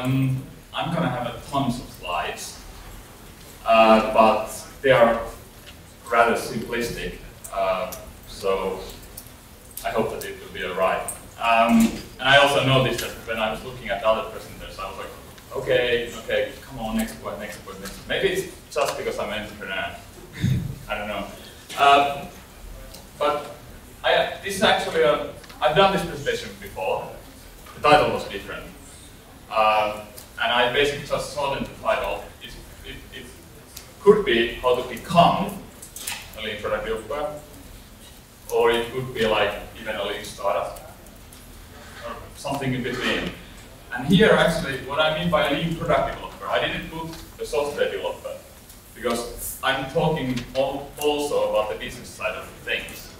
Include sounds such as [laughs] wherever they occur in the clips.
Um, I'm gonna have a tons of slides, uh, but they are rather simplistic, uh, so I hope that it will be alright. Um, and I also noticed that when I was looking at other presenters, I was like, okay, okay, come on, next point, next point, next point. Maybe it's just because I'm an entrepreneur. [laughs] I don't know. Uh, but I, this is actually a, I've done this presentation before. The title was different. Um, and I basically just saw the title. It, it, it could be how to become a lean product developer, or it could be like even a lean startup, or something in between. And here actually, what I mean by a lean product developer, I didn't put a software developer, because I'm talking also about the business side of things.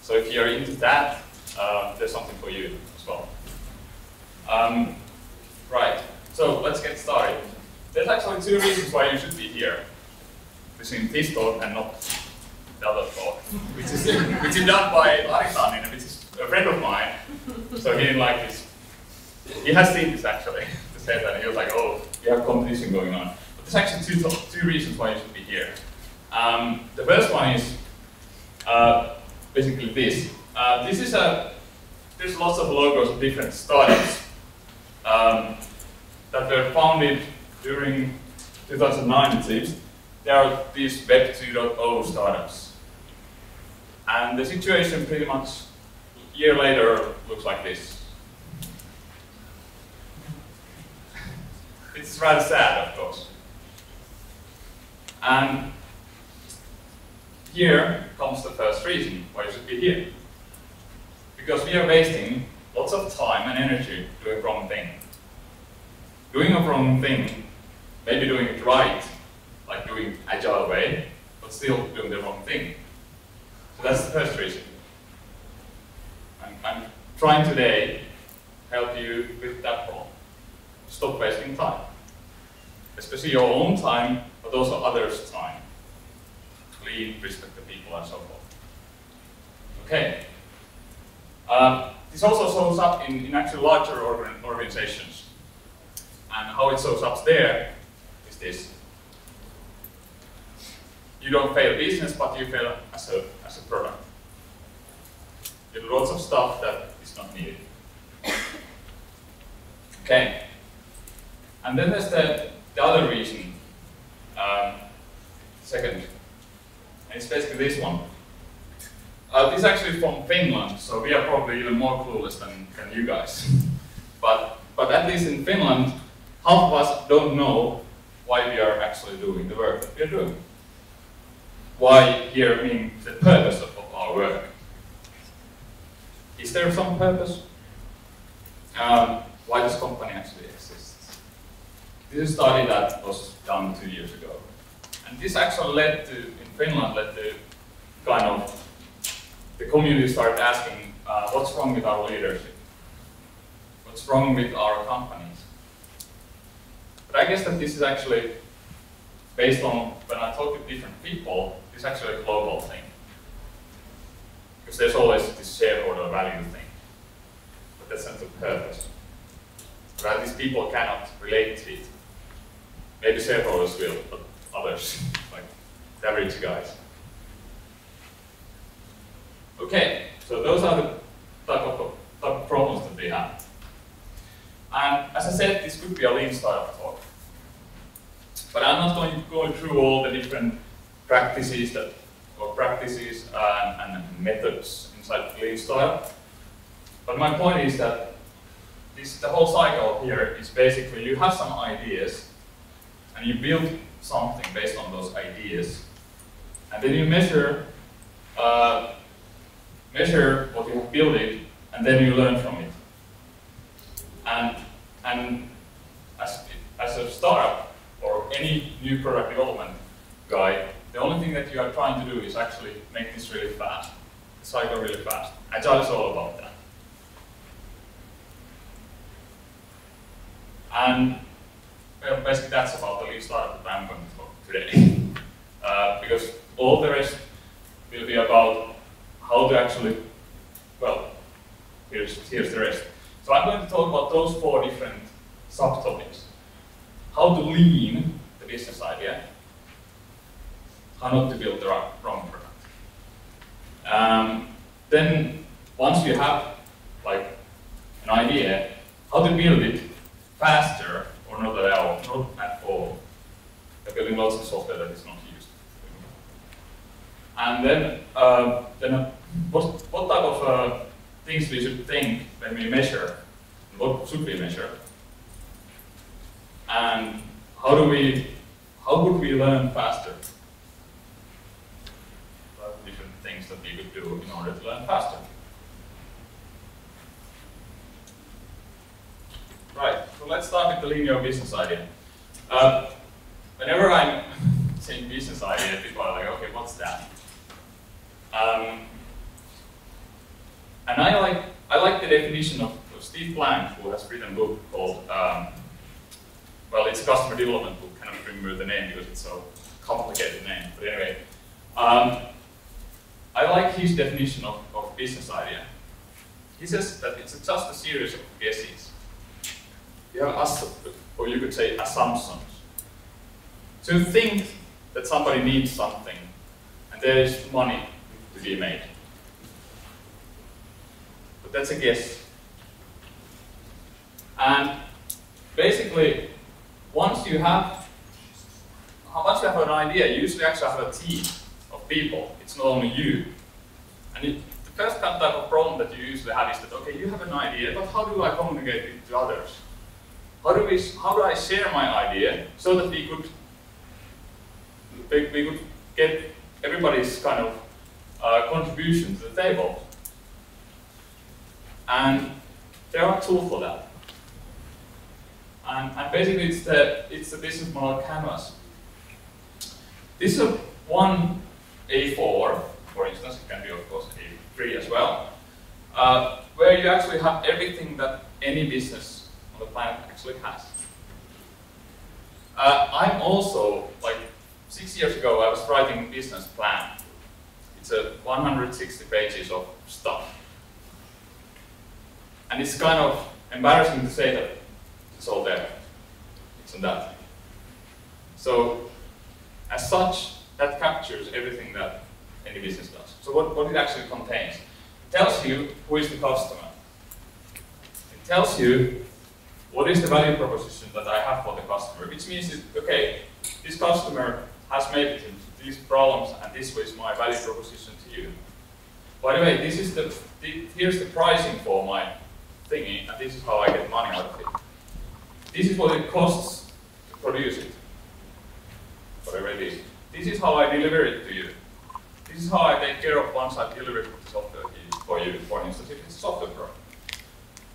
So if you're into that, uh, there's something for you as well. Um, right, so let's get started. There's actually two reasons why you should be here, between this talk and not the other talk, which is, which is done by Ari Sanninen, which is a friend of mine, so he didn't like this. He has seen this actually, to say that, he was like, oh, you have competition going on. But there's actually two, two reasons why you should be here. Um, the first one is uh, basically this. Uh, this is a, there's lots of logos of different startups um, that were founded during 2009, it seems. There are these Web 2.0 startups. And the situation pretty much a year later looks like this. It's rather sad, of course. And here comes the first reason why you should be here. Because we are wasting lots of time and energy doing wrong thing. Doing a wrong thing, maybe doing it right, like doing agile way, but still doing the wrong thing. So that's the first reason. I'm, I'm trying today to help you with that problem. Stop wasting time. Especially your own time, but also others' time. Clean, respect the people, and so forth. Okay. Uh, this also shows up in, in actually larger organ organizations. And how it shows up there is this. You don't fail business, but you fail as a, as a product. You do lots of stuff that is not needed. Okay. And then there's the, the other reason, um, second, and it's basically this one. Uh, this is actually from Finland, so we are probably even more clueless than, than you guys. [laughs] but, but at least in Finland, half of us don't know why we are actually doing the work that we are doing. Why here means the purpose of, of, our work. Is there some purpose? Um, why this company actually exists? This is a study that was done two years ago. And this actually led to, in Finland, led to kind of the community started asking, uh, what's wrong with our leadership? What's wrong with our companies? But I guess that this is actually, based on when I talk to different people, it's actually a global thing. Because there's always this shareholder value thing, but that sense of purpose. But these people cannot relate to it. Maybe shareholders will, but others, [laughs] like the average guys. Okay, so those are the type of, type of problems that we have. And as I said, this could be a lean startup talk. But I'm not going to go through all the different practices that, or practices and, and methods inside lean startup. But my point is that this, the whole cycle here is basically you have some ideas and you build something based on those ideas. And then you measure uh, measure what you have built and then you learn from it. And, and as, as a startup or any new product development guy, the only thing that you are trying to do is actually make this really fast, cycle really fast. Agile is all about that. And well, basically that's about the lean startup that I'm going to talk today. [laughs] Uh, because all the rest will be about how to actually, well, here's, here's the rest. So I'm going to talk about those four different subtopics. How to lean the business idea, how not to build the wrong product. Um, then once you have like an idea, how to build it faster or not at all, not at all. Building lots of software that is not used. And then, uh, then what, what type of uh, things we should think when we measure? What should we measure? And how do we, how would we learn faster? different things that we could do in order to learn faster. Right, so let's start with the linear business idea. Uh, whenever I'm [laughs] saying business idea, people are like, okay, what's that? Um, and I like, I like the definition of, of, Steve Blank, who has written a book called, um, well, it's a customer development book, I cannot remember the name because it's so complicated name, but anyway. Um, I like his definition of, of business idea. He says that it's just a series of guesses you have or you could say assumptions. To think that somebody needs something and there is money to be made. That's a guess. And basically, once you have, once you have an idea, you usually actually have a team of people. It's not only you. And it, the first type of problem that you usually have is that, okay, you have an idea, but how do I communicate it to others? How do we, how do I share my idea so that we could, we, we could get everybody's kind of uh, contribution to the table? And there are tools for that. And, and basically it's the, it's the business model canvas. This is a one A4, for instance, it can be of course A3 as well, uh, where you actually have everything that any business on the planet actually has. Uh, I'm also, like, six years ago, I was writing a business plan. It's a 160 pages of stuff. And it's kind of embarrassing to say that it's all there. It's in that. So, as such, that captures everything that any business does. So what, what it actually contains. It tells you who is the customer. It tells you what is the value proposition that I have for the customer? Which means, that, okay, this customer has made these problems, and this was my value proposition to you. By the way, this is the here's the pricing for my thingy, and this is how I get money out of it. This is what it costs to produce it, whatever it is. This is how I deliver it to you. This is how I take care of once I deliver the software for you, for instance, if it's a software.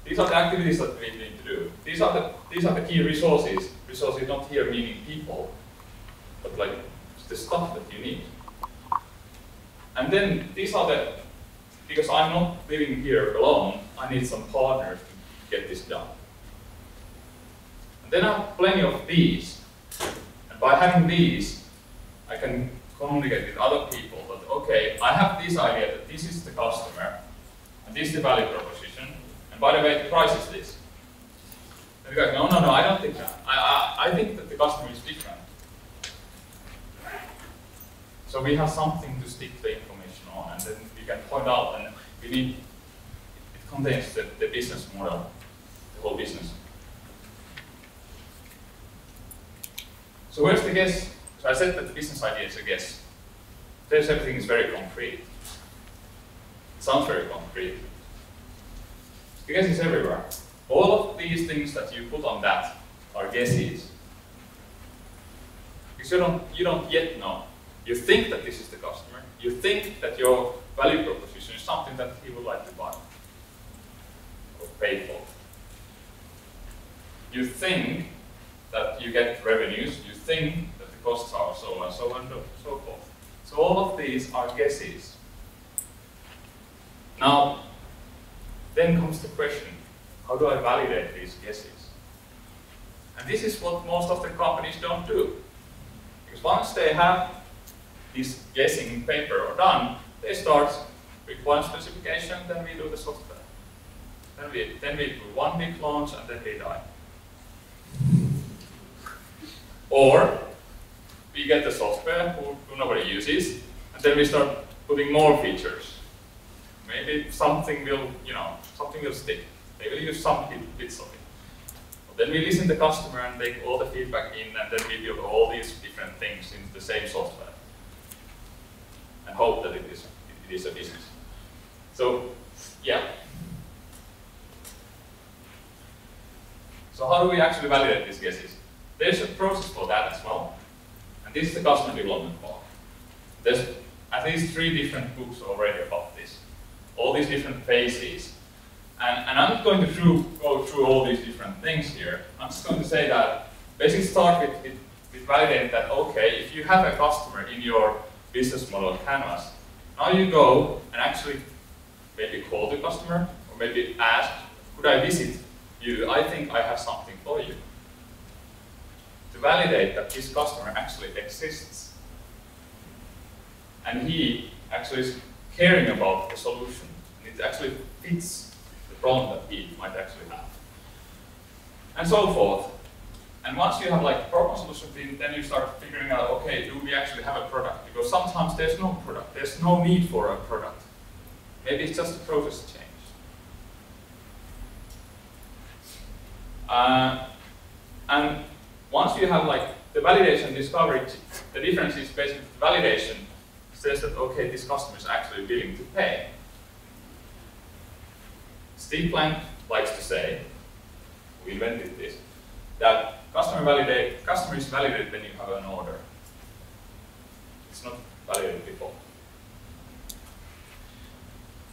These are the activities that we need to do. These are the, these are the key resources. Resources not here meaning people, but like the stuff that you need. And then these are the, because I'm not living here alone, I need some partners to get this done. And then I have plenty of these. And by having these, I can communicate with other people that, okay, I have this idea that this is the customer, and this is the value proposition and by the way, the price is this. And you guys, no, no, no, I don't think that. I, I, I think that the customer is different. So we have something to stick the information on, and then we can point out, and we need, contains the, the business model, the whole business. So where's the guess? So I said that the business idea is a guess. There's everything is very concrete. It sounds very concrete. The guess is everywhere. All of these things that you put on that are guesses. Because you don't, you don't yet know. You think that this is the customer. You think that your value proposition is something that he would like to buy pay for. You think that you get revenues. You think that the costs are so and so and so forth. So all of these are guesses. Now, then comes the question, how do I validate these guesses? And this is what most of the companies don't do. Because once they have this guessing paper or done, they start with one specification, then we do the software. Then we, then we do one big launch, and then we die. Or we get the software who, who nobody uses, and then we start putting more features. Maybe something will, you know, something will stick. They will use some bits of it. But then we listen to the customer and take all the feedback in, and then we build all these different things into the same software. And hope that it is, it is a business. So, yeah. So how do we actually validate these guesses? There's a process for that as well. And this is the customer development part. There's at least three different books already about this. All these different phases. And, and I'm not going to through, go through all these different things here. I'm just going to say that basically start with, with, with validating that, okay, if you have a customer in your business model canvas, now you go and actually maybe call the customer or maybe ask, could I visit you? I think I have something for you. To validate that this customer actually exists. And he actually is caring about the solution. And it actually fits the problem that he might actually have. And so forth. And once you have like problem solution team, then you start figuring out, okay, do we actually have a product? Because sometimes there's no product. There's no need for a product. Maybe it's just a process change. Uh, and once you have like the validation discovery, the difference is basically validation says that, okay, this customer is actually willing to pay. Steve Blank likes to say, we invented this, that customer validate, customer is validated when you have an order. It's not validated before.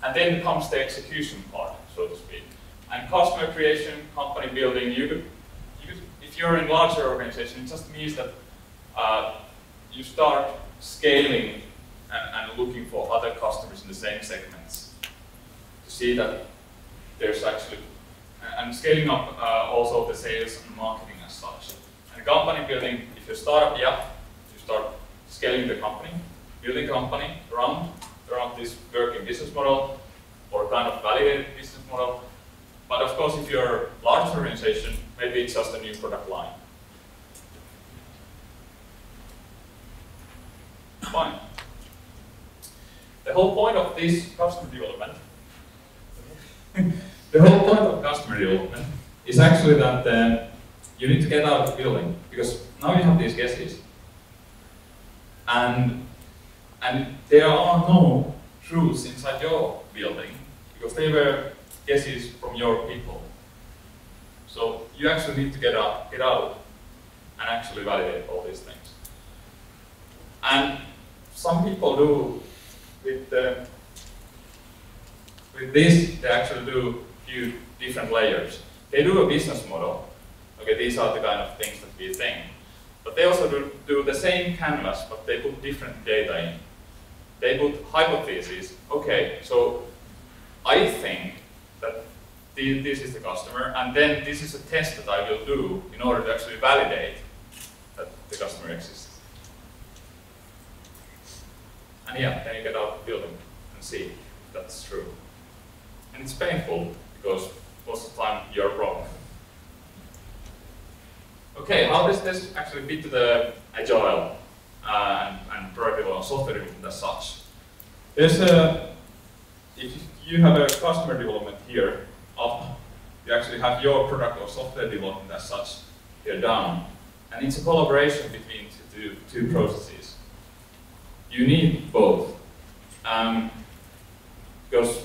And then comes the execution part, so to speak. And customer creation, company building, you could, you could if you're in larger organization, it just means that uh, you start scaling and, and, looking for other customers in the same segments to see that there's actually, and scaling up uh, also the sales and marketing as such. And company building, if you start up, yeah, you start scaling the company, building company around around this working business model or kind of validated business model. But of course, if you're a large organization, maybe it's just a new product line. Fine. The whole point of this customer development, [laughs] the whole point of customer development is actually that uh, you need to get out of the building because now you have these guesses. And and there are no truths inside your building because they were guesses from your people. So you actually need to get out, get out and actually validate all these things. And some people do with the, with this, they actually do a few different layers. They do a business model. Okay, these are the kind of things that we think. But they also do, do the same canvas, but they put different data in they put hypotheses. Okay, so I think that this is the customer, and then this is a test that I will do in order to actually validate that the customer exists. And yeah, then you get out of the building and see if that's true. And it's painful because most of the time you're wrong. Okay, how does this actually fit to the agile uh, and, and product development, software as such. There's a, if you have a customer development here up, you actually have your product or software development as such here down. And it's a collaboration between two, two processes. You need both. Um, because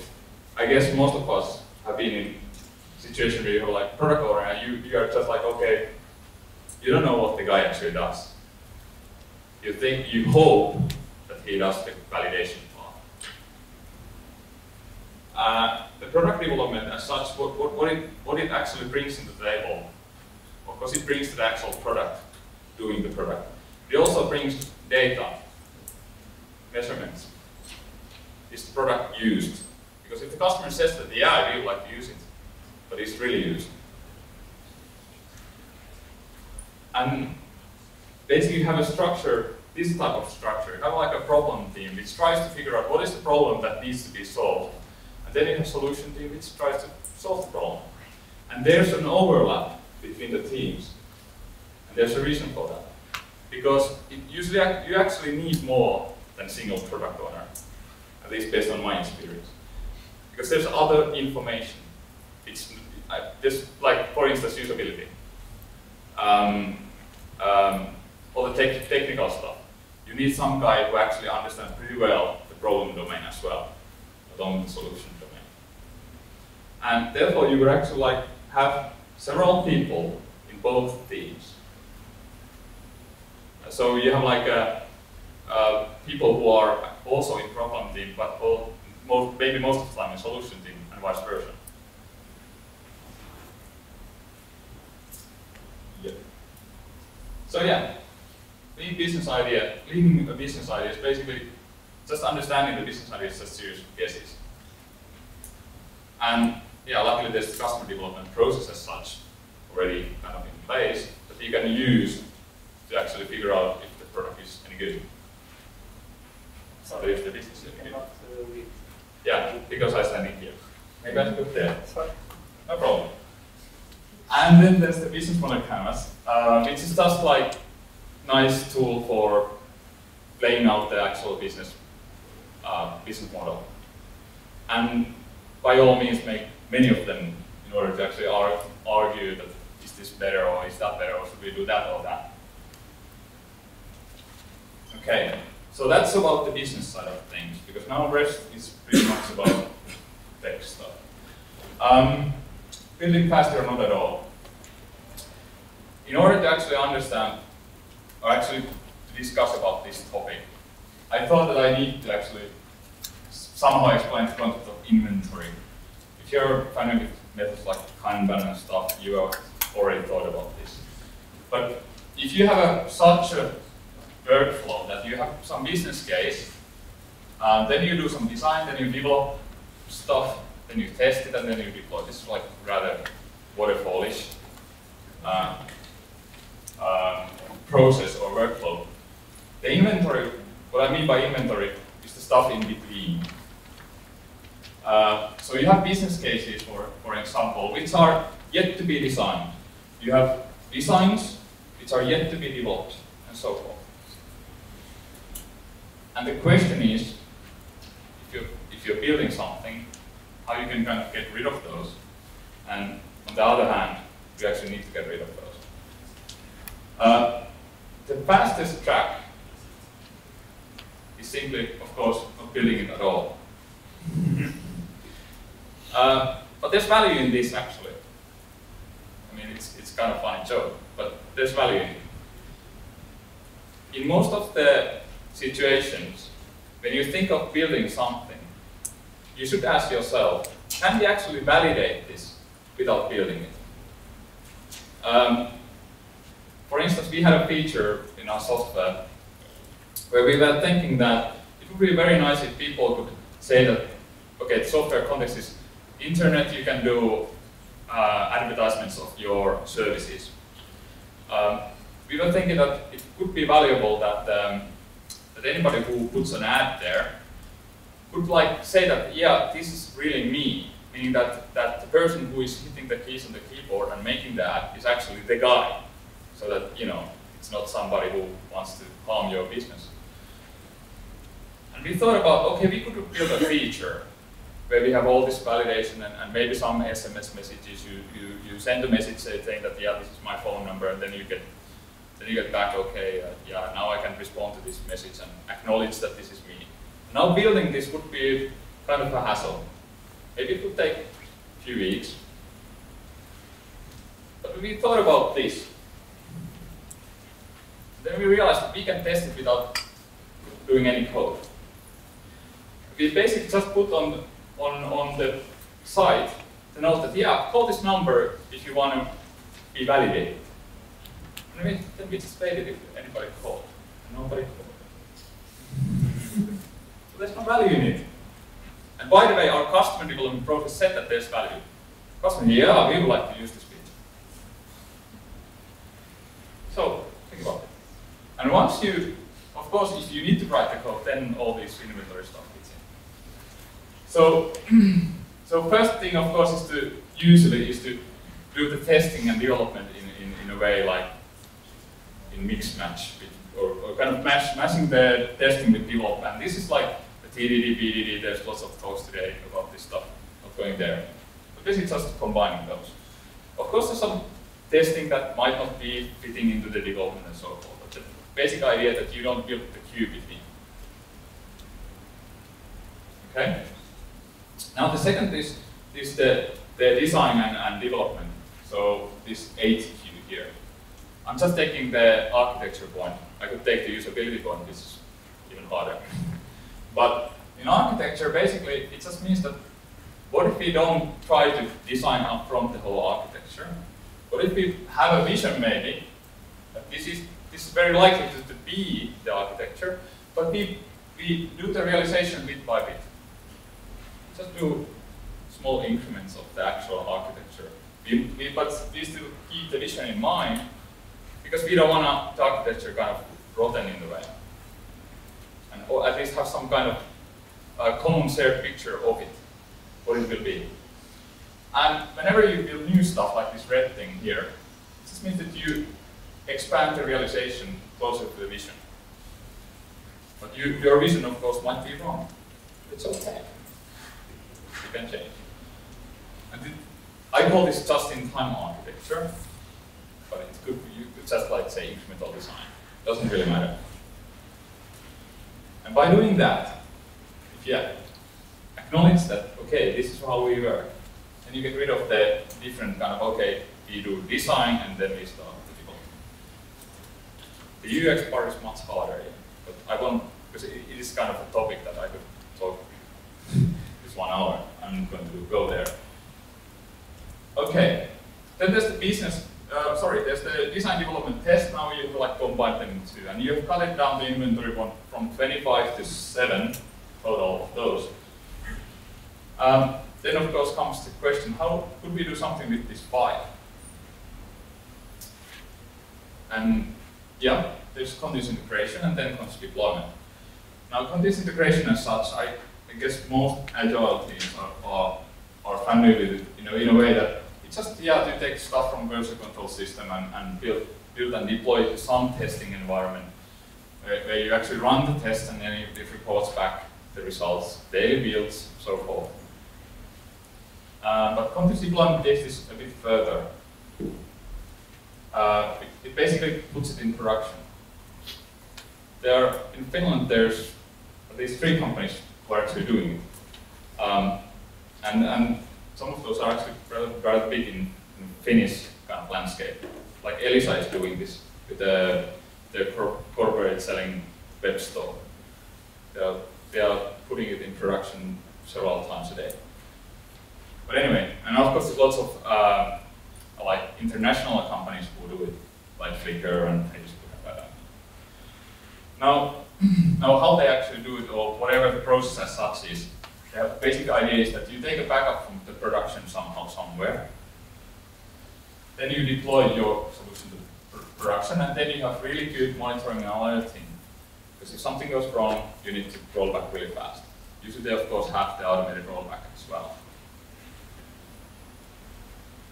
I guess most of us have been in situation where you're like product owner and you, you are just like, okay, you don't know what the guy actually does you think, you hope that he does the validation. Uh, the product development as such, what, what, what, it, what it actually brings into the table, of course it brings to the actual product, doing the product. It also brings data, measurements. Is the product used? Because if the customer says that, yeah, I really like to use it, but it's really used. And basically you have a structure, this type of structure. You have like a problem team which tries to figure out what is the problem that needs to be solved. And then you have a solution team which tries to solve the problem. And there's an overlap between the teams. And there's a reason for that. Because usually you actually need more than single product owner, at least based on my experience. Because there's other information. It's just like, for instance, usability. Um, um, all the te technical stuff. You need some guy who actually understands pretty well the problem domain as well, along the solution. And therefore, you would actually like have several people in both teams. So you have like uh, uh, people who are also in problem team, but all, most, maybe most of the time in solution team and vice versa. Yeah. So yeah, lean business idea, leading a business idea is basically just understanding the business idea is just series of guesses. And yeah, luckily there's the customer development process as such already kind of in place that you can use to actually figure out if the product is any good. So if the business is any good. Yeah, because I stand standing here. Maybe I should put there. No problem. And then there's the business model canvas, uh, which is just like nice tool for laying out the actual business uh, business model. And by all means, make many of them in order to actually ar argue that is this better or is that better or should we do that or that. Okay, so that's about the business side of things because now rest is pretty much about tech stuff. Um, building faster or not at all. In order to actually understand or actually to discuss about this topic, I thought that I need to actually somehow explain the concept of inventory. Familiar with methods like Kanban and stuff, you have already thought about this. But if you have a, such a workflow that you have some business case, uh, then you do some design, then you develop stuff, then you test it, and then you deploy. This is like rather waterfallish uh, um, process or workflow. The inventory, what I mean by inventory, is the stuff in between. Uh, so you have business cases, for, for example, which are yet to be designed. You have designs which are yet to be developed, and so forth. And the question is, if you're, if you're building something, how you can kind of get rid of those. And on the other hand, you actually need to get rid of those. Uh, the fastest track is simply, of course, not building it at all. [laughs] uh, but there's value in this actually. I mean, it's, it's kind of funny joke, but there's value in it. In most of the situations, when you think of building something, you should ask yourself, can we actually validate this without building it? Um, for instance, we had a feature in our software where we were thinking that it would be very nice if people could say that, okay, the software context is internet, you can do uh, advertisements of your services. Um, we were thinking that it could be valuable that, um, that anybody who puts an ad there could like say that, yeah, this is really me, meaning that, that the person who is hitting the keys on the keyboard and making the ad is actually the guy so that, you know, it's not somebody who wants to harm your business. And we thought about, okay, we could build a feature where we have all this validation and, and maybe some SMS messages. You, you, you send a message saying that, yeah, this is my phone number, and then you get then you get back, okay, uh, yeah, now I can respond to this message and acknowledge that this is me. Now building this would be kind of a hassle. Maybe it would take a few weeks. But we thought about this. Then we realized we can test it without doing any code. We basically just put on, on, on the site to note that, yeah, call this number if you want to be validated. And we, then we just waited if anybody called. Nobody called. so there's no value in it. And by the way, our customer development process said that there's value. Customer, yeah, we would like to use this feature. So, think about it. And once you, of course, if you need to write the code, then all this inventory stuff. So, [clears throat] so first thing, of course, is to usually is to do the testing and development in, in, in a way like in mix match, or, or, kind of match, matching the testing with development. This is like the TDD, BDD, there's lots of talks today about this stuff, not going there. But basically just combining those. Of course, there's some testing that might not be fitting into the development and so forth, but the basic idea that you don't build the queue between. Okay? Now the second is, is the, the design and, and development. So this 8 queue here. I'm just taking the architecture point. I could take the usability point, which is even harder. [laughs] but in architecture, basically, it just means that what if we don't try to design up upfront the whole architecture? What if we have a vision maybe that this is this is very likely to, to be the architecture, but we we do the realization bit by bit. Just do small increments of the actual architecture. We, we, but we still keep the vision in mind because we don't want the architecture kind of rotten in the way. And or at least have some kind of uh, common shared picture of it, what it will be. And whenever you build new stuff like this red thing here, it just means that you expand the realization closer to the vision. But you, your vision, of course, might be wrong. It's okay. Can change. And it, I call this just-in-time architecture, but it's good for you. It's just like, say, incremental design. Doesn't really matter. And by doing that, if you acknowledge that, okay, this is how we work, and you get rid of the different kind of, okay, we do design and then we start the development. The UX part is much harder, but I won't, because it, it is kind of a topic that I could talk [laughs] this one hour. I'm going to go there. Okay, then there's the business, uh, sorry, there's the design development test. Now you have like combined them into and you have cut it down the inventory one from 25 to 7 total of those. Um, then of course comes the question, how could we do something with this five? And yeah, there's continuous integration and then continuous deployment. Now continuous integration as such, I, I guess most agile teams are, are, are familiar with it you know, in a way that it's just, yeah, to take stuff from version control system and, and build, build and deploy to some testing environment where, where you actually run the test and then it, reports back the results, daily builds, so forth. Uh, but continuous deployment takes this a bit further. Uh, it, it, basically puts it in production. There, in Finland, there's at least three companies actually doing. Um, and, and some of those are actually rather, rather big in, in Finnish kind of landscape. Like Elisa is doing this with the, their corporate selling web store. They are, they are putting it in production several times a day. But anyway, and of course there's lots of uh, like international companies who do it, like Flickr and Facebook. Uh, now, now how they actually do it or whatever the process as such is, the basic idea is that you take a backup from the production somehow somewhere, then you deploy your solution to production, and then you have really good monitoring and alerting. Because if something goes wrong, you need to roll back really fast. Usually of course, have the automated rollback as well.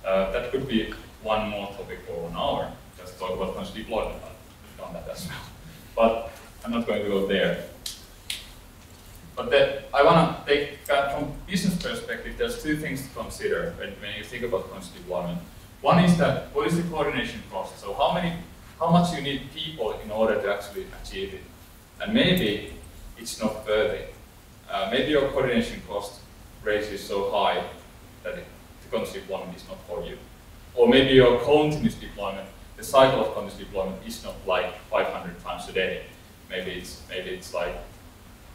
Uh, that could be one more topic for one hour, just talk about continuous deployment. I've done that as well. But I'm not going to go there. But that I want to take from business perspective, there's two things to consider when, when you think about continuous deployment. One is that what is the coordination cost? So how many, how much you need people in order to actually achieve it? And maybe it's not worth it. Uh, maybe your coordination cost rate is so high that it, continuous deployment is not for you. Or maybe your continuous deployment, the cycle of continuous deployment is not like 500 times a day. Maybe it's, maybe it's like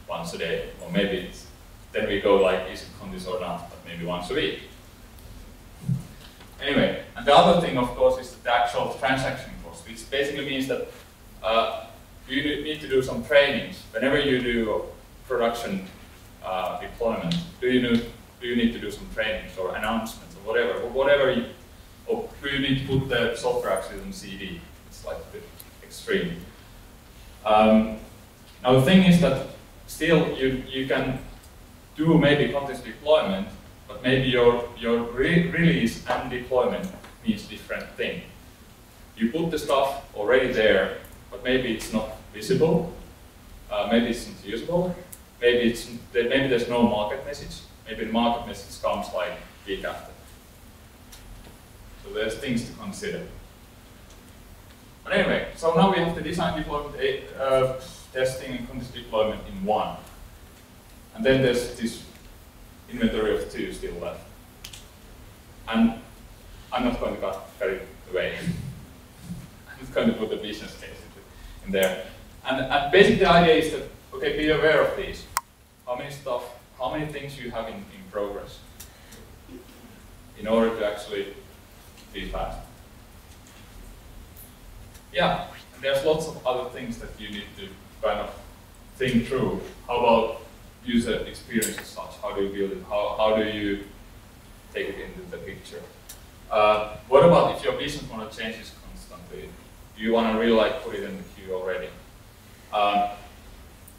once a day, or maybe it's, then we go like, is it continuous or not, but maybe once a week. Anyway, and the other thing, of course, is the actual transaction cost, which basically means that uh, you need to do some trainings. Whenever you do production uh, deployment, do you need do you need to do some trainings or announcements or whatever, or whatever you, or do you need to put the software actually on CD? It's like a bit extreme. Um, now the thing is that still you, you can do maybe continuous deployment, but maybe your, your re release and deployment means different thing. you put the stuff already there, but maybe it's not visible, uh, maybe it's not usable, maybe it's maybe there's no market message, maybe the market message comes like week after. So there's things to consider. But anyway, so now we have the design deployment, uh, testing and continuous deployment in one. And then there's this inventory of two still left. And I'm not going to cut carry away. I'm just going to put the business case in there. And, and basically the idea is that, okay, be aware of these. How many stuff, how many things you have in, in progress in order to actually be fast. Yeah, and there's lots of other things that you need to kind of think through. How about user experience as such? How do you build it? How, how do you take it into the picture? Uh, what about if your business model changes constantly? Do you want to really like put it in the queue already? Um,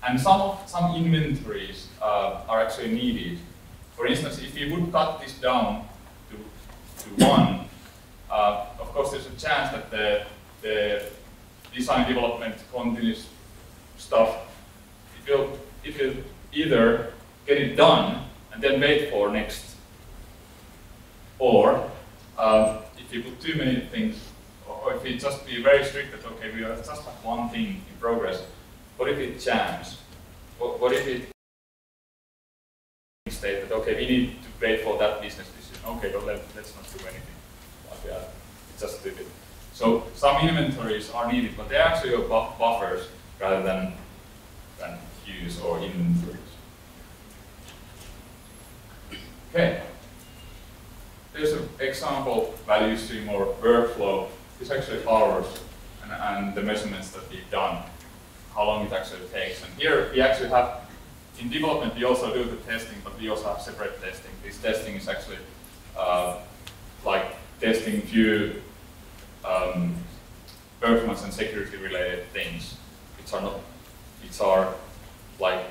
and some, some inventories uh, are actually needed. For instance, if you would cut this down to, to one, uh, of course there's a chance that the, the design development continuous stuff, it will, it will either get it done and then wait for next, or um, if you put too many things, or if you just be very strict that, okay, we have just one thing in progress, what if it jams? What, what if it state that, okay, we need to wait for that business decision. Okay, but let, let's not do anything. It's just stupid. So some inventories are needed, but they're actually buff buffers rather than, than queues or inventories. Okay. There's an example value stream or workflow. It's actually hours and, and the measurements that we've done how long it actually takes. And here we actually have, in development we also do the testing, but we also have separate testing. This testing is actually uh, like testing few um, performance and security related things, which are not, which are like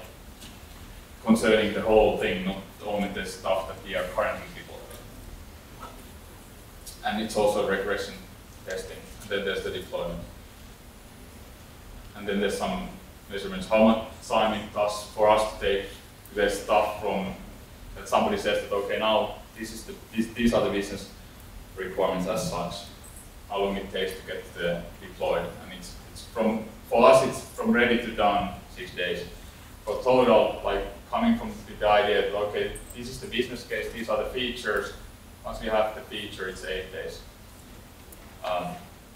concerning the whole thing, not only the stuff that we are currently developing. And it's also regression testing, and then there's the deployment. And then there's some measurements, how much time it does for us to take the stuff from that somebody says that okay now this is the these, these are the business requirements as such, how long it takes to get the deployed, and it's it's from for us it's from ready to done six days. For total, like coming from the idea that okay this is the business case, these are the features. Once we have the feature, it's eight days um,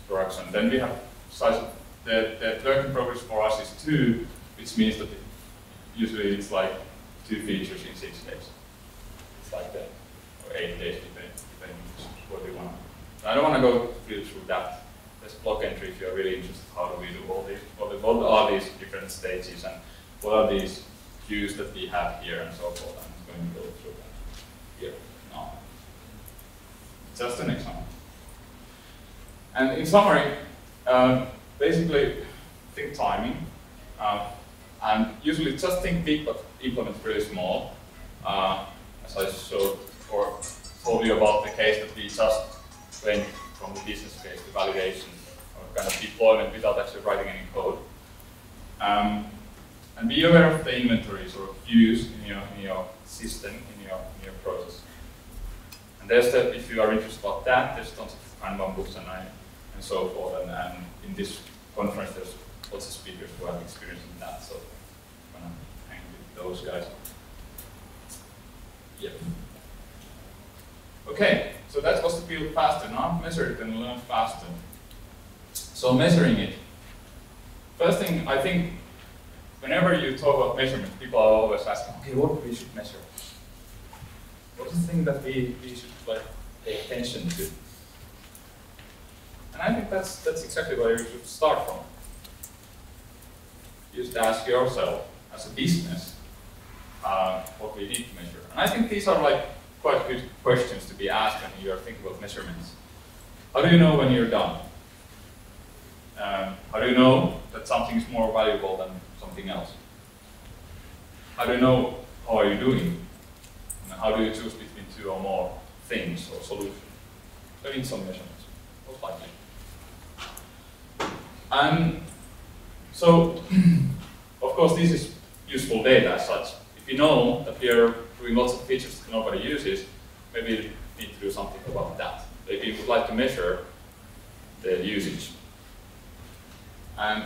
production. Then we have size the, the work in progress for us is two, which means that usually it's like two features in six days. It's like that, or eight days, depending, depending what we want. I don't want to go that. There's block entry if you're really interested. How do we do all these? What, what are these different stages and what are these queues that we have here and so forth? I'm going to go through that here now. Just an example. And in summary, um, basically think timing, uh, and usually just think big but implement really small. Uh, as I showed or told you about the case that we just went from the business case to validation or kind of deployment without actually writing any code. Um, and be aware of the inventories or queues in your, in your system, in your, in your process. And there's that, if you are interested about that, there's tons of Kanban books and, I, and so forth. And, and in this conference, there's lots of speakers who have experience in that, so I'm gonna hang with those guys. Yep. Okay, so that was to build faster. Now measure it and learn faster. So measuring it. First thing, I think, whenever you talk about measurement, people are always asking, okay, what we should measure? What's the thing that we, we should like, pay attention to? And I think that's, that's exactly where you should start from. You just ask yourself, as a business, uh, what we need to measure. And I think these are like quite good questions to be asked when you are thinking about measurements. How do you know when you're done? Um, how do you know that something is more valuable than something else? How do you know how are you doing? And how do you choose between two or more things or solutions? So in some measurements, most likely. And so, [clears throat] of course, this is useful data as such. If you know that we are doing lots of features that nobody uses, maybe you need to do something about that. Maybe you would like to measure the usage. And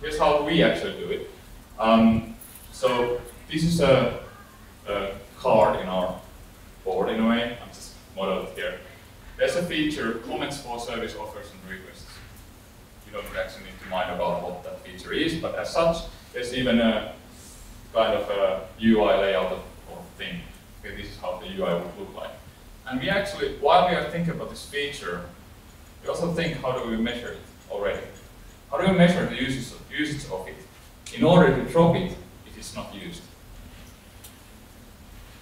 here's how we actually do it. Um, so this is a, a, card in our board in a way. I'm just modeled here. There's a feature, comments for service offers and requests. You don't actually need to mind about what that feature is, but as such, there's even a kind of a UI layout of, thing. Okay, this is how the UI would look like. And we actually, while we are thinking about this feature, we also think how do we measure it already. How do we measure the usage of, usage of it in order to drop it if it's not used?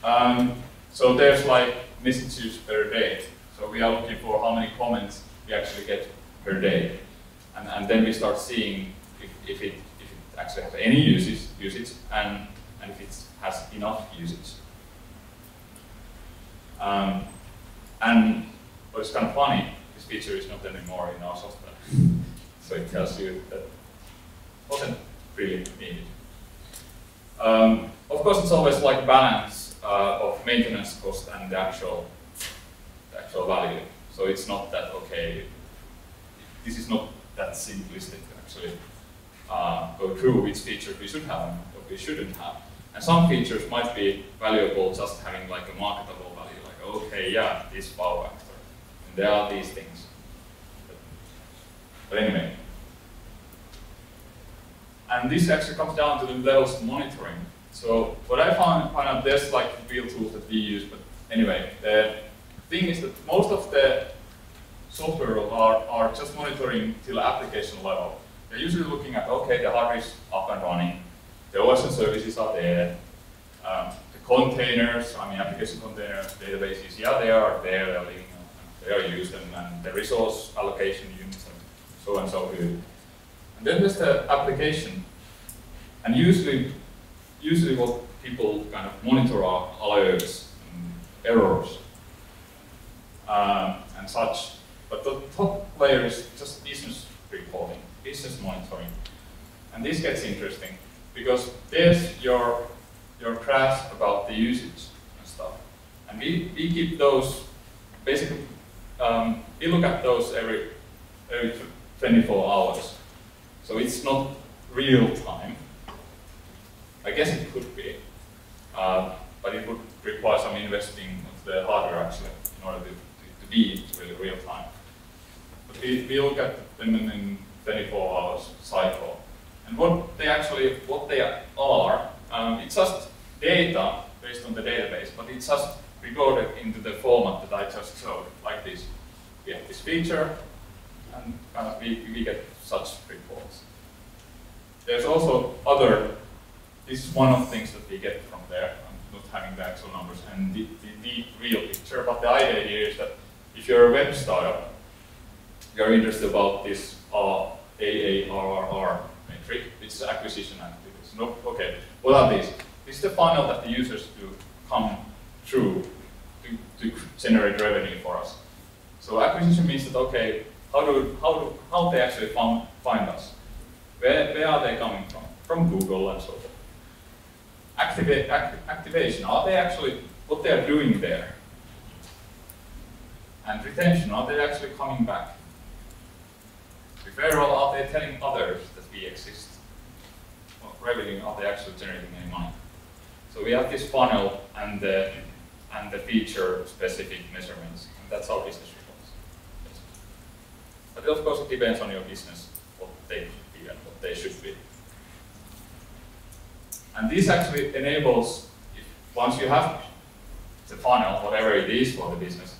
Um, so there's like messages per day. So we are looking for how many comments we actually get per day. And, and then we start seeing if, if, it, if it actually has any usage, usage and, and if it has enough usage. Um, and what's kind of funny, this feature is not anymore in our software. [laughs] so it tells you that it wasn't really needed. Um, of course, it's always like balance uh, of maintenance cost and the actual, the actual value. So it's not that, okay, this is not that simplistic actually uh, go through which features we should have and what we shouldn't have. And some features might be valuable just having like a marketable value, okay, yeah, this power factor. And there are these things. But, anyway, and this actually comes down to the levels of monitoring. So what I found, found out, there's like real tools that we use, but anyway, the thing is that most of the software are, are just monitoring till application level. They're usually looking at, okay, the hardware is up and running, the OS and services are there, um, containers, I mean application containers, databases, yeah, they are there, they're living, they are used, and, and the resource allocation units and so on and so good. And then there's the application. And usually, usually what people kind of monitor are alerts, errors, um, and such. But the top layer is just business reporting, business monitoring. And this gets interesting because there's your, your graphs about the usage and stuff. And we, we keep those, basically, um, we look at those every, every 24 hours. So it's not real time. I guess it could be, uh, but it would require some investing of the hardware actually in order to, to, to be really real time. But we, we look at them in 24 hours cycle. And what they actually, what they are, um, it's just data based on the database, but it's just recorded into the format that I just showed, like this. We have this feature, and we, we get such reports. There's also other, this is one of the things that we get from there, I'm not having the actual numbers and the, the, the real picture, but the idea here is that if you're a web startup, you're interested about this uh, AARR metric, is acquisition activities. No, okay, what are these? This is the funnel that the users do come through to, to generate revenue for us. So acquisition means that, okay, how do, how do, how they actually found, find us? Where, where are they coming from? From Google and so forth. Activa act activation, are they actually, what they are doing there? And retention, are they actually coming back? Referral, are they telling others that we exist? Well, revenue, are they actually generating any money? So we have this funnel and the, and the feature specific measurements, and that's our business but of course, it depends on your business, what they should be and what they should be. And this actually enables, once you have the funnel, whatever it is for the business,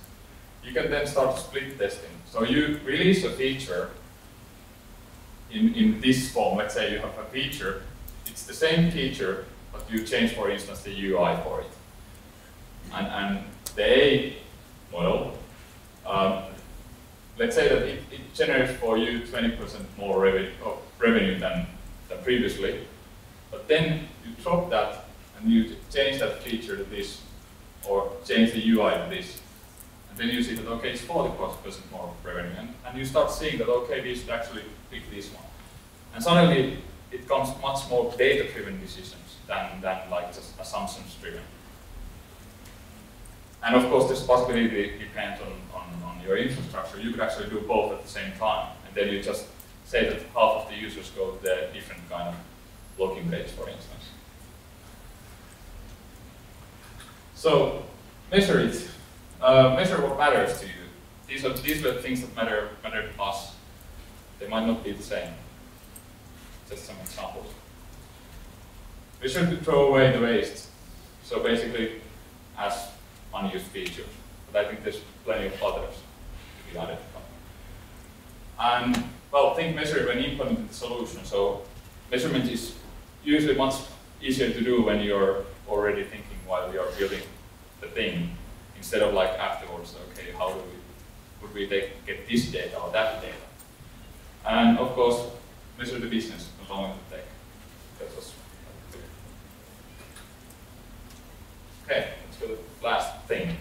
you can then start split testing. So you release a feature in, in this form. Let's say you have a feature. It's the same feature, but you change, for instance, the UI for it. And, and the A model um, let's say that it, it generates for you 20% more revenue, revenue than, than previously, but then you drop that and you change that feature to this, or change the UI to this, And then you see that, okay, it's 40% more revenue. And, and you start seeing that, okay, we should actually pick this one. And suddenly it comes much more data-driven decisions than, than like just assumptions-driven. And of course, this possibility depends on, on, on your infrastructure. You could actually do both at the same time. And then you just say that half of the users go to the different kind of login page, for instance. So measure it. Uh, measure what matters to you. These are these are the things that matter matter to us. They might not be the same. Just some examples. We should throw away the waste. So basically, as unused feature. But I think there's plenty of others to be added. And well, think measure when implementing the solution. So measurement is usually much easier to do when you're already thinking while you're building the thing, instead of like afterwards, okay, how do we, would we take, get this data or that data? And of course, measure the business, not only the tech. That was Okay, let's go to the last thing.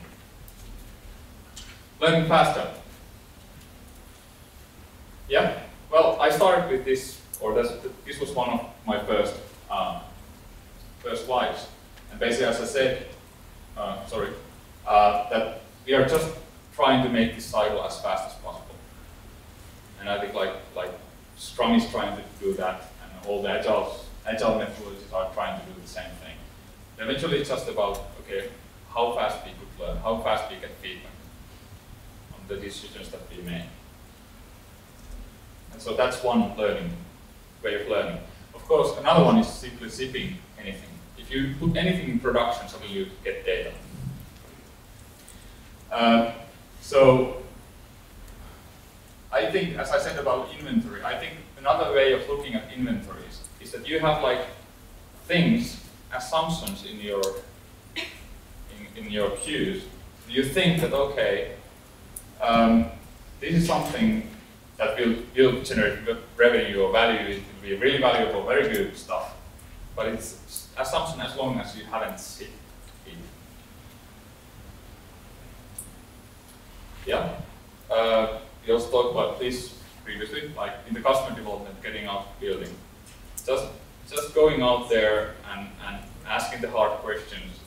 Learning faster. Yeah, well, I started with this, or this, this was one of my first um, first slides. And basically, as I said, uh, sorry, uh, that we are just trying to make this cycle as fast as possible. And I think like like Scrum is trying to do that, and all the agile agile methodologies are trying to do the same thing. Eventually, it's just about okay, how fast we could learn, how fast we get feedback on the decisions that we make. And so that's one learning way of learning. Of course, another one is simply anything. If you put anything in production, suddenly you get data. Uh, so I think, as I said about inventory, I think another way of looking at inventories is that you have like things, assumptions in your in, in your queues. You think that okay, um, this is something that will, will generate revenue or value, it will be really valuable, very good stuff. But it's assumption as long as you haven't seen it. Yeah. Uh, we also talked about this previously, like in the customer development, getting out building. Just just going out there and, and asking the hard questions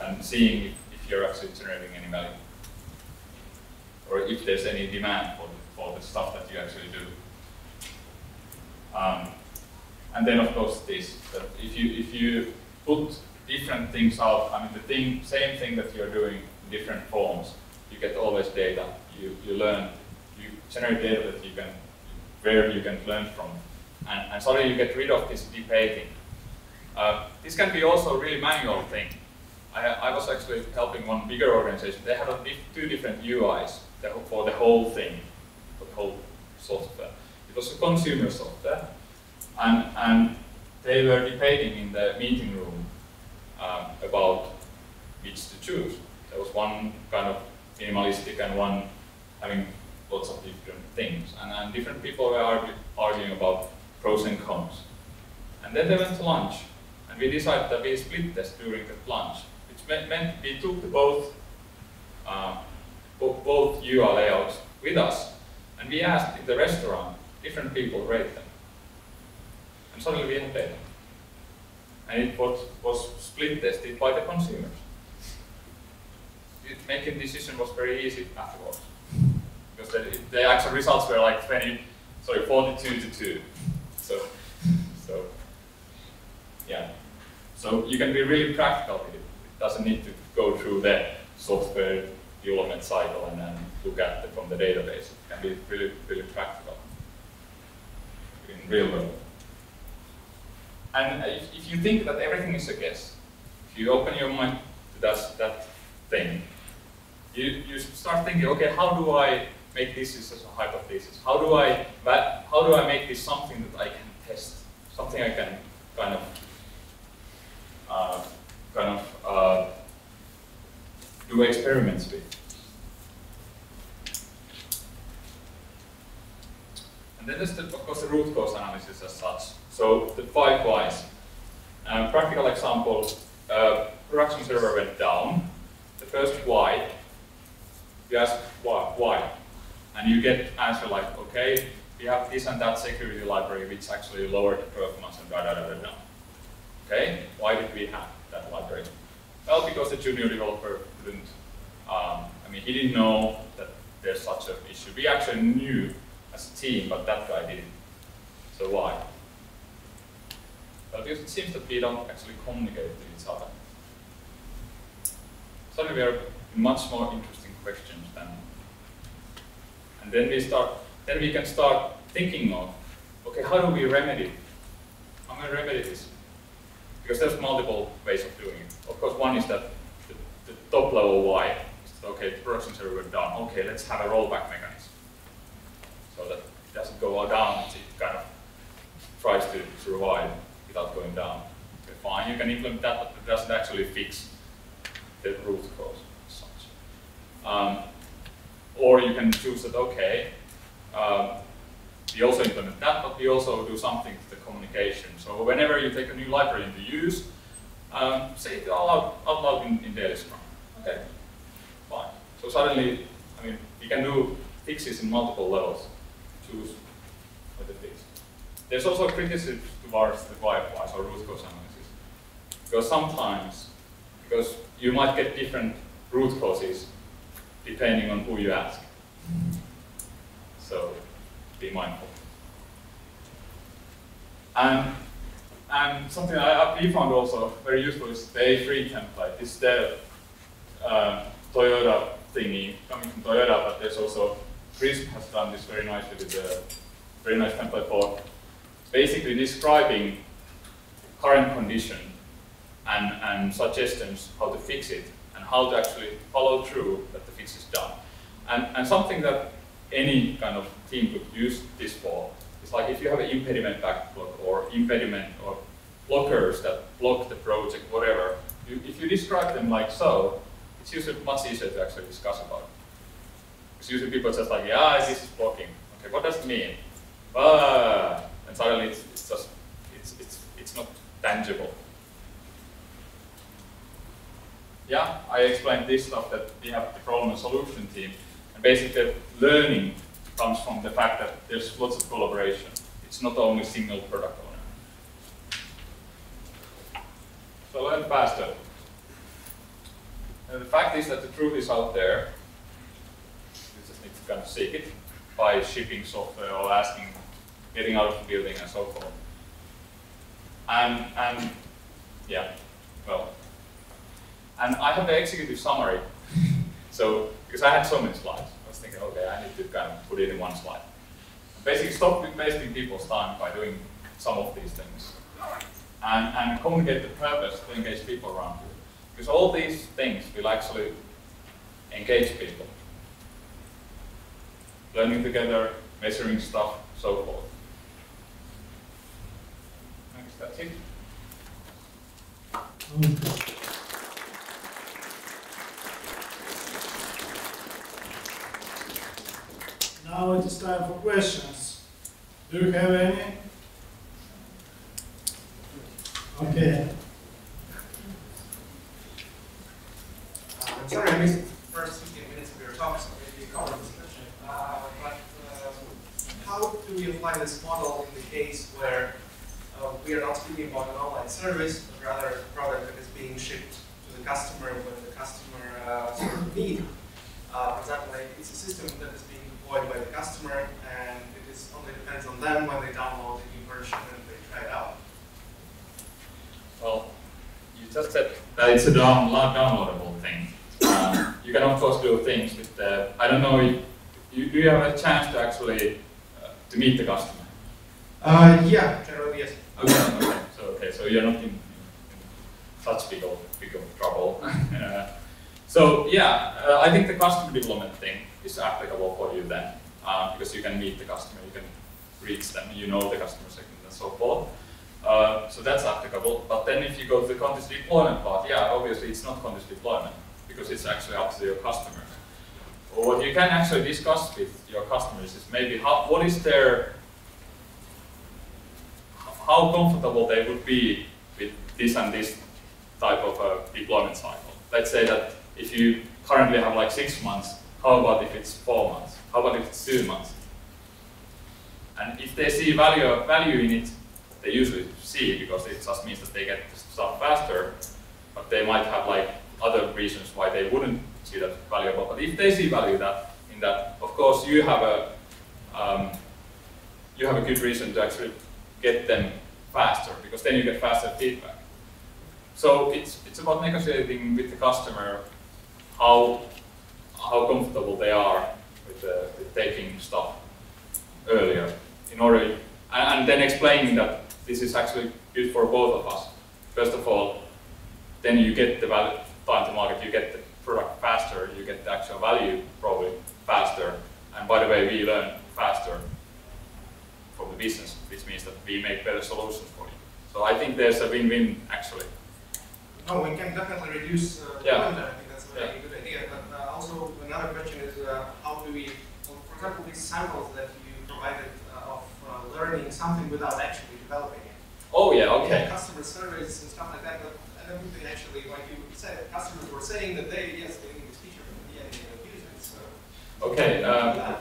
and seeing if, if you're actually generating any value. Or if there's any demand for for the stuff that you actually do. Um, and then of course this, that if you if you put different things out, I mean the thing, same thing that you're doing in different forms, you get always data. You you learn, you generate data that you can where you can learn from. And, and suddenly you get rid of this debating. Uh, this can be also a really manual thing. I, I was actually helping one bigger organization. They had two different UIs for the whole thing for the whole software. It was a consumer software, and, and they were debating in the meeting room um, about which to choose. There was one kind of minimalistic and one having lots of different things. And, and different people were argue, arguing about pros and cons. And then they went to lunch. And we decided that we split this during the lunch, which meant, meant we took both, uh, both UI layouts with us and we asked in the restaurant, different people rate them. Suddenly we had data. And it was, was split tested by the consumers. It, making decision was very easy afterwards. Because the, the actual results were like 20, sorry, 42 to 2. So, so yeah. So you can be really practical with it. It doesn't need to go through the software development cycle and then look at it from the database. It can be really, really practical in real world. And if, if you think that everything is a guess, if you open your mind to that, that thing, you, you start thinking, okay, how do I make this as a hypothesis? How do I how do I make this something that I can test, something I can kind of uh, kind of uh, do experiments with? And then there's, the, of course, the root cause analysis as such. So the five whys. Um, practical example, uh, production server went down. The first why you ask why, why, and you get answer like, okay, we have this and that security library which actually lowered the performance and da da da da da. Okay, why did we have that library? Well, because the junior developer didn't, um, I mean, he didn't know that there's such an issue. We actually knew as a team, but that guy didn't. So why? Well, because it seems that we don't actually communicate with each other. Suddenly we are much more interesting questions than, and then we start, then we can start thinking of, okay, how do we remedy? Do we remedy this? Because there's multiple ways of doing it. Of course, one is that the, the top level why okay, the production server done. Okay, let's have a rollback mechanism so that it doesn't go all down. It kind of tries to survive without going down. Okay, you can implement that, but it doesn't actually fix the root cause such. Um, or you can choose that, okay, um, we also implement that, but we also do something to the communication. So whenever you take a new library into use, um, say it out loud, out loud in, in daily Scrum. Okay, fine. So suddenly, I mean, you can do fixes in multiple levels. Choose what the fix. There's also criticism towards the five whys or root cause analysis. Because sometimes, because you might get different root causes depending on who you ask. So be mindful. And, and something I, found also very useful is the A3 template. It's the uh, Toyota thingy coming from Toyota, but there's also Crisp has done this very nicely with a very nice template for basically describing current condition and, and suggestions how to fix it and how to actually follow through that the fix is done. And, and something that any kind of team could use this for is like if you have an impediment backlog or impediment or blockers that block the project, whatever, you, if you describe them like so, it's usually much easier to actually discuss about. Because usually people just like, yeah, this is blocking. Okay, what does it mean? Ah, and suddenly it's, it's just, it's, it's, it's not tangible. Yeah, I explained this stuff that we have the problem and solution team. And basically learning comes from the fact that there's lots of collaboration. It's not only single product owner. So learn faster. And the fact is that the truth is out there. You just need to kind of seek it by shipping software or asking, getting out of the building and so forth. And, and yeah, well, and I have the executive summary. so, because I had so many slides, I was thinking, okay, I need to kind of put it in one slide. Basically, stop wasting people's time by doing some of these things. And, and communicate the purpose to engage people around you. Because all these things will actually engage people. Learning together, measuring stuff, so forth. Guess that's it. Now it is time for questions. Do you have any? Okay. Uh, I'm sorry I missed the first 15 minutes of your talk, so maybe you covered this question. Uh, but uh, how do we apply this model in the case where uh, we are not speaking about an online service, but rather a product that is being shipped to the customer when the customer uh, sort of need? Uh, for example, like it's a system that is being deployed by the customer, and it is only depends on them when they download the new version and they try it out. Well, you just said that it's a down, downloadable thing. Um, you can of course do things with the, I don't know, if, you, do you have a chance to actually, uh, to meet the customer? Uh, yeah, generally yes. Okay, okay, so, okay, so you're not in, in such big of, big of trouble. [laughs] uh, so yeah, uh, I think the customer development thing is applicable for you then, uh, because you can meet the customer, you can reach them, you know the customer segment and so forth. Uh, so that's applicable. But then if you go to the continuous deployment part, yeah, obviously it's not continuous deployment because it's actually up to your customer. Or what you can actually discuss with your customers is maybe how, what is their, how comfortable they would be with this and this type of a deployment cycle. Let's say that if you currently have like six months How about if it's four months? How about if it's two months? And if they see value value in it, they usually see it because it just means that they get stuff faster. But they might have like other reasons why they wouldn't see that valuable. But if they see value that in that, of course, you have a um, you have a good reason to actually get them faster because then you get faster feedback. So it's it's about negotiating with the customer how how comfortable they are with, uh, with taking stuff earlier in order and, and then explaining that this is actually good for both of us. First of all, then you get the value, time to market, you get the product faster, you get the actual value probably faster. And by the way, we learn faster from the business, which means that we make better solutions for you. So I think there's a win-win actually. No, we can definitely reduce uh, Yeah. Time there. I think that's a good idea. But uh, also another question is uh, how do we, well, for example, these samples that you provided uh, of uh, learning something without actually developing it. Oh yeah, Yeah, okay. customer surveys and stuff like that, but I don't think actually, like you said, customers were saying that they, yes, they need this feature, but the they don't use it, so. Okay, um.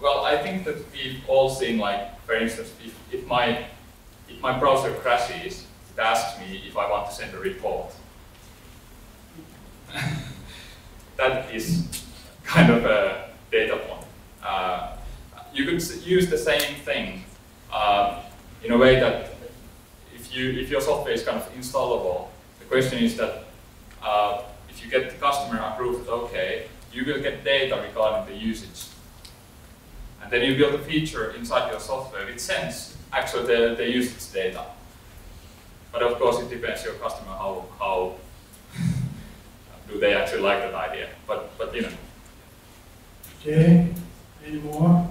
Well, I think that we've all seen, like, for instance, if, if my if my browser crashes, it asks me if I want to send a report. [laughs] that is kind of a data point. Uh, you could use the same thing uh, in a way that if you if your software is kind of installable, the question is that uh, if you get the customer approved, okay, you will get data regarding the usage. And then you build a feature inside your software which sends actually the, the usage data. But of course, it depends your customer how how do they actually like that idea. But but you know, Okay, any more?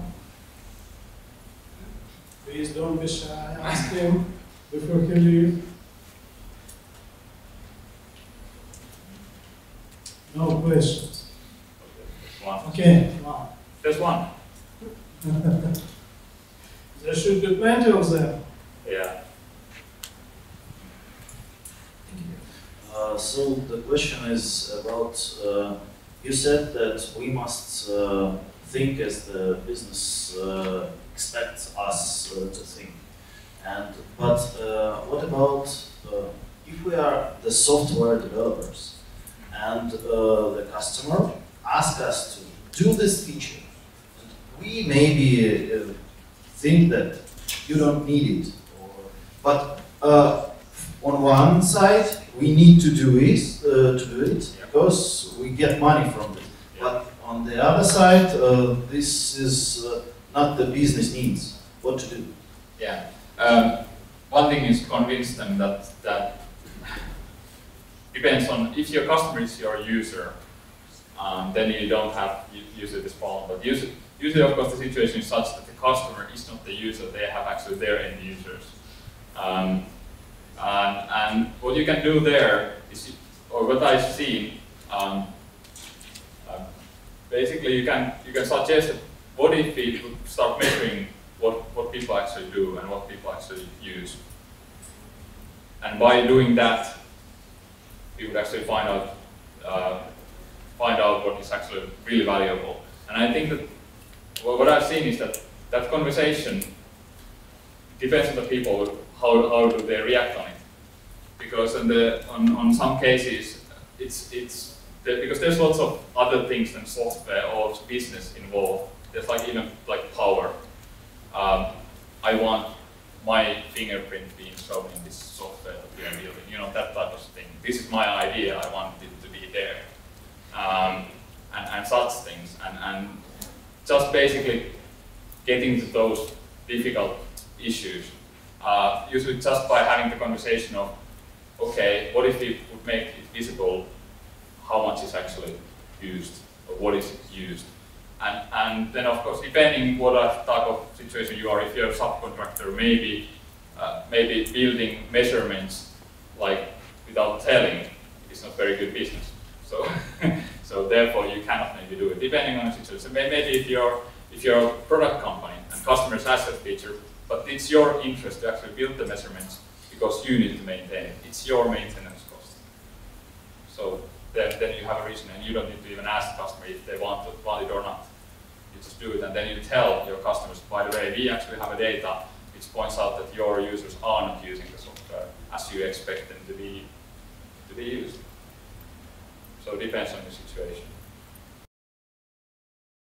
Please don't be shy, ask him before he leave. No questions. one. Okay, wow. There's one. [laughs] There should be plenty of them. Yeah. Uh, so the question is about, uh, you said that we must uh, think as the business uh, expects us uh, to think. And, but what about if we are the software developers and the customer ask us to do this feature, we maybe think that you don't need it, or, but on one side, we need to do it, uh, to do it because we get money from it. But on the other side, uh, this is uh, not the business needs. What to do? Yeah. Um, one thing is convince them that that depends on if your customer is your user, um, then you don't have user this problem. But usually, usually, of course, the situation is such that the customer is not the user; they have actually their end users. Um, and, and what you can do there is, or what I've seen, um, um, basically you can you can suggest what if we start measuring what, what people actually do and what people actually use. And by doing that, we would actually find out uh, find out what is actually really valuable. And I think that what I've seen is that that conversation depends on the people how, how do they react on it. Because in the on, on some cases it's it's because there's lots of other things than software or business involved. There's like even like power. Um, I want my fingerprint being shown in this software that we are building. You know that type of thing. This is my idea. I want it to be there, um, and, and such things. And, and just basically getting to those difficult issues. Uh, usually just by having the conversation of, okay, what if we would make it visible how much is actually used or what is used. And, and then of course, depending what type of situation you are, if you're a subcontractor, maybe, uh, maybe building measurements like without telling is not very good business. So, [laughs] so therefore you cannot maybe do it, depending on the situation. May- Maybe if you're, if you're a product company and customers ask that feature, but it's your interest to actually build the measurements because you need to maintain it. It's your maintenance cost. So then, then you have a reason and you don't need to even ask the customer if they want, to, want it or not. You just do it and then you tell your customers, by the way, we actually have a data which points out that your users are not using the software as you expect them to be, to be used. So it depends on the situation.